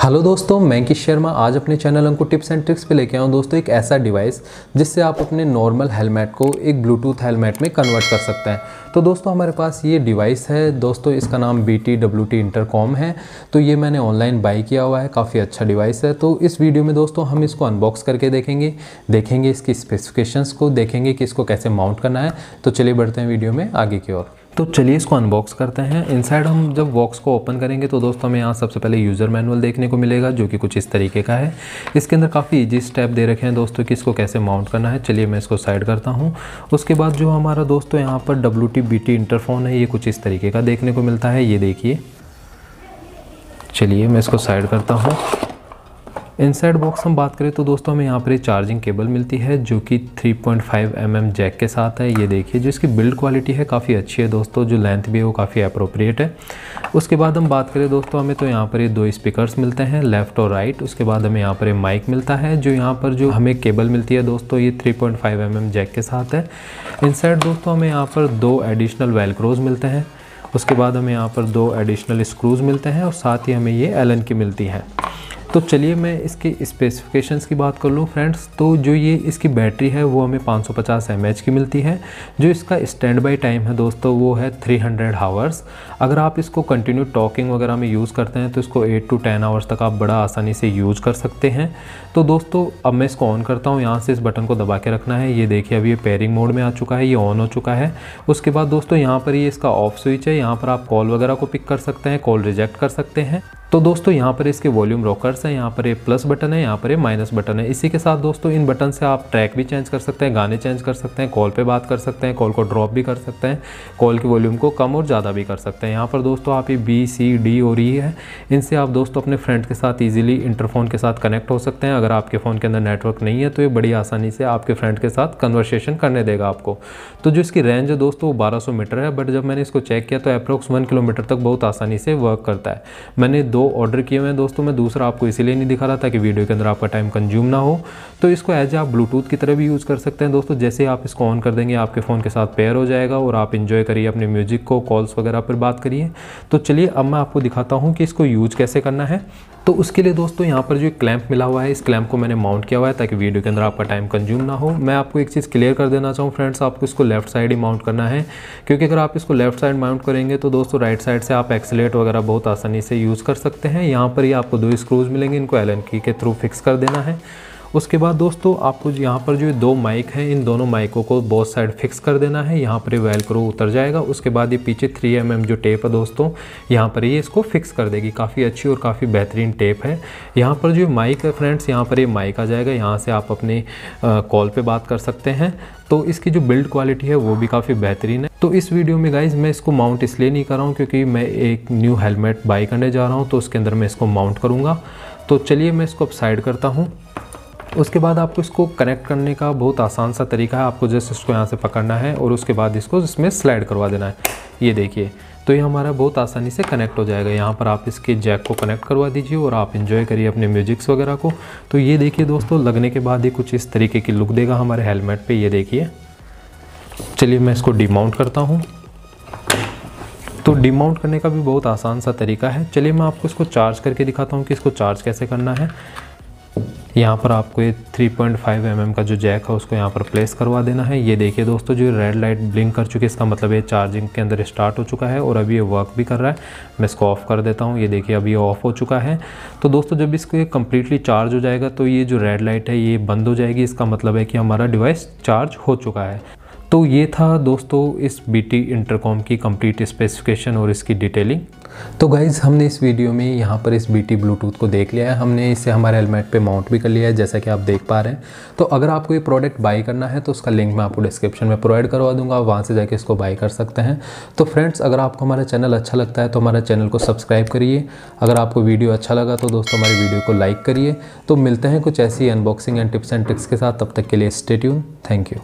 Hello दोस्तों, मैं किश शर्मा आज अपने channel Anku tips and tricks पे लेके आऊँ दोस्तों, एक ऐसा डिवाइस जिससे आप अपने नॉर्मल हेलमेट को एक ब्लूटूथ हेलमेट में कन्वर्ट कर सकते हैं। तो दोस्तों, हमारे पास ये डिवाइस है। दोस्तों, इसका नाम B T W T intercom है। तो ये मैंने ऑनलाइन बाई किया हुआ है। काफ़ी अच्छा डिवाइस है। तो इस वीडियो में दोस्तों, हम इसको अनबॉक्स करके देखेंगे। देखेंगे इसकी स्पेसिफिकेशंस को। देखेंगे कि इसको कैसे माउंट करना है। तो चलिए बढ़ते हैं वीडियो में आगे की ओर। तो चलिए इसको अनबॉक्स करते हैं। इनसाइड हम जब बॉक्स को ओपन करेंगे तो दोस्तों हमें यहाँ सबसे पहले यूज़र मैनुअल देखने को मिलेगा, जो कि कुछ इस तरीके का है। इसके अंदर काफ़ी इजी स्टेप दे रखे हैं दोस्तों कि इसको कैसे माउंट करना है। चलिए मैं इसको साइड करता हूँ। उसके बाद जो हमारा दोस्तों यहाँ पर W T B T interphone है, ये कुछ इस तरीके का देखने को मिलता है। ये देखिए। चलिए मैं इसको साइड करता हूँ। इनसाइड बॉक्स हम बात करें तो दोस्तों हमें यहाँ पर चार्जिंग केबल मिलती है, जो कि 3.5 पॉइंट mm जैक के साथ है। ये देखिए, जो इसकी बिल्ड क्वालिटी है, काफ़ी अच्छी है दोस्तों। जो लेंथ भी है, वो काफ़ी अप्रोप्रिएट है। उसके बाद हम बात करें दोस्तों, हमें तो यहाँ पर ये दो स्पीकर्स मिलते हैं लेफ़्ट और राइट उसके बाद हमें यहाँ पर माइक मिलता है, जो यहाँ पर जो हमें केबल मिलती है दोस्तों, ये थ्री पॉइंट mm जैक के साथ है। इनसाइड दोस्तों हमें यहाँ पर दो एडिशनल वेलक्रोज मिलते हैं। उसके बाद हमें यहाँ पर दो एडिशनल स्क्रूज़ मिलते हैं, और साथ ही हमें ये एलन की मिलती है। तो चलिए मैं इसकी स्पेसिफिकेशंस की बात कर लूँ फ्रेंड्स तो जो ये इसकी बैटरी है, वो हमें 550 सौ की मिलती है। जो इसका स्टैंड बाई टाइम है दोस्तों, वो है 300 हंड्रेड हावर्स अगर आप इसको कंटिन्यू टॉकिंग वगैरह में यूज़ करते हैं तो इसको 8 टू 10 आवर्स तक आप बड़ा आसानी से यूज़ कर सकते हैं। तो दोस्तों, अब मैं इसको ऑन करता हूँ। यहाँ से इस बटन को दबा के रखना है। ये देखिए, अभी ये पेयरिंग मोड में आ चुका है, ये ऑन हो चुका है। उसके बाद दोस्तों, यहाँ पर ये इसका ऑफ़ स्विच है। यहाँ पर आप कॉल वगैरह को पिक कर सकते हैं कॉल रिजेक्ट कर सकते हैं। तो दोस्तों, यहाँ पर इसके वॉल्यूम रॉकर्स हैं, यहाँ पर ये प्लस बटन है, यहाँ पर ये माइनस बटन है। इसी के साथ दोस्तों, इन बटन से आप ट्रैक भी चेंज कर सकते हैं, गाने चेंज कर सकते हैं कॉल पे बात कर सकते हैं कॉल को ड्रॉप भी कर सकते हैं कॉल की वॉल्यूम को कम और ज़्यादा भी कर सकते हैं। यहाँ पर दोस्तों, आप ये बी सी डी और ई है। इनसे आप दोस्तों अपने फ्रेंड के साथ ईजिली इंटरफोन के साथ कनेक्ट हो सकते हैं। अगर आपके फ़ोन के अंदर नेटवर्क नहीं है तो ये बड़ी आसानी से आपके फ्रेंड के साथ कन्वर्सेशन करने देगा आपको। तो जो इसकी रेंज है दोस्तों, वो बारह मीटर है बट जब मैंने इसको चेक किया तो अप्रोक्स वन किलोमीटर तक बहुत आसानी से वर्क करता है। मैंने दो ऑर्डर किए हुए हैं दोस्तों, मैं दूसरा आपको इसीलिए नहीं दिखा रहा था कि वीडियो के अंदर आपका टाइम कंज्यूम ना हो। तो इसको एज आप ब्लूटूथ की तरह भी यूज़ कर सकते हैं दोस्तों, जैसे आप इसको ऑन कर देंगे, आपके फ़ोन के साथ पेयर हो जाएगा और आप इन्जॉय करिए अपने म्यूज़िक को कॉल्स वगैरह पर बात करिए। तो चलिए, अब मैं आपको दिखाता हूँ कि इसको यूज़ कैसे करना है। तो उसके लिए दोस्तों, यहाँ पर जो क्लैंप मिला हुआ है, इस क्लैंप को मैंने माउंट किया हुआ है ताकि वीडियो के अंदर आपका टाइम कंज्यूम ना हो। मैं आपको एक चीज़ क्लियर कर देना चाहूँ फ्रेंड्स आपको इसको लेफ़्ट साइड ही माउंट करना है। क्योंकि अगर आप इसको लेफ़्ट साइड माउंट करेंगे तो दोस्तों राइट साइड से आप एक्सलेट वगैरह बहुत आसानी से यूज़ कर सकते हैं। यहाँ पर ही आपको दो स्क्रूज मिलेंगे। इनको एल की के थ्रू फिक्स कर देना है। उसके बाद दोस्तों आपको यहाँ पर जो दो माइक हैं, इन दोनों माइकों को बोथ साइड फिक्स कर देना है। यहाँ पर वेल क्रो उतर जाएगा। उसके बाद ये पीछे 3 एम mm जो टेप है दोस्तों, यहाँ पर ये इसको फिक्स कर देगी। काफ़ी अच्छी और काफ़ी बेहतरीन टेप है। यहाँ पर जो माइक है फ्रेंड्स यहाँ पर ये माइक आ जाएगा। यहाँ से आप अपने कॉल पर बात कर सकते हैं। तो इसकी जो बिल्ड क्वालिटी है, वो भी काफ़ी बेहतरीन है। तो इस वीडियो में गाइज़ मैं इसको माउंट इसलिए नहीं कर रहा हूँ क्योंकि मैं एक न्यू हेलमेट बाई करने जा रहा हूँ तो उसके अंदर मैं इसको माउंट करूँगा। तो चलिए मैं इसको अब साइड करता हूँ। उसके बाद आपको इसको कनेक्ट करने का बहुत आसान सा तरीका है। आपको जस्ट इसको यहाँ से पकड़ना है और उसके बाद इसको इसमें स्लाइड करवा देना है। ये देखिए तो ये हमारा बहुत आसानी से कनेक्ट हो जाएगा। यहाँ पर आप इसके जैक को कनेक्ट करवा दीजिए और आप इन्जॉय करिए अपने म्यूजिक्स वगैरह को। तो ये देखिए दोस्तों, लगने के बाद ही कुछ इस तरीके की लुक देगा हमारे हेलमेट पे। ये देखिए, चलिए मैं इसको डिमाउंट करता हूँ। तो डिमाउंट करने का भी बहुत आसान सा तरीका है। चलिए मैं आपको इसको चार्ज करके दिखाता हूँ कि इसको चार्ज कैसे करना है। यहाँ पर आपको ये 3.5 पॉइंट mm का जो जैक है, उसको यहाँ पर प्लेस करवा देना है। ये देखिए दोस्तों, जो रेड लाइट ब्लिंक कर चुकी है, इसका मतलब ये चार्जिंग के अंदर स्टार्ट हो चुका है और अभी ये वर्क भी कर रहा है। मैं इसको ऑफ़ कर देता हूँ। ये देखिए, अभी ऑफ़ हो चुका है। तो दोस्तों, जब इसको ये कम्प्लीटली चार्ज हो जाएगा तो ये जो रेड लाइट है, ये बंद हो जाएगी। इसका मतलब है कि हमारा डिवाइस चार्ज हो चुका है। तो ये था दोस्तों इस बी टी इंटरकॉम की कंप्लीट स्पेसिफिकेशन और इसकी डिटेलिंग तो गाइज़ हमने इस वीडियो में यहाँ पर इस बी टी ब्लूटूथ को देख लिया है। हमने इसे हमारे हेलमेट पे माउंट भी कर लिया है, जैसा कि आप देख पा रहे हैं। तो अगर आपको ये प्रोडक्ट बाई करना है तो उसका लिंक मैं आपको डिस्क्रिप्शन में प्रोवाइड करवा दूँगा। वहाँ से जाके इसको बाई कर सकते हैं। तो फ्रेंड्स अगर आपको हमारा चैनल अच्छा लगता है तो हमारे चैनल को सब्सक्राइब करिए। अगर आपको वीडियो अच्छा लगा तो दोस्तों हमारी वीडियो को लाइक करिए। तो मिलते हैं कुछ ऐसी unboxing and tips and tricks के साथ। तब तक के लिए स्टेट्यून थैंक यू